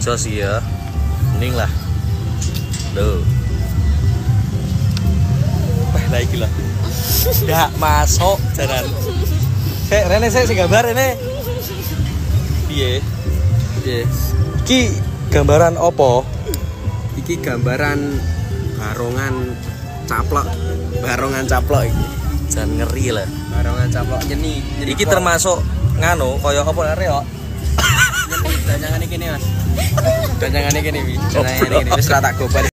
jos sih ya mending lah Duh. Wah, lagi lah. Gak masuk jalan. Sek, Rene sek sing gambar Rene. Piye? Piye? Ki gambaran opo? Iki gambaran barongan caplok. Barongan caplok iki. Jangan ngeri lah. Barongan caplok nyeni. nyeni Iki termasuk nganu kaya apa lare nih Mas. Wi. Danyangan Goblok. iki. Wis tak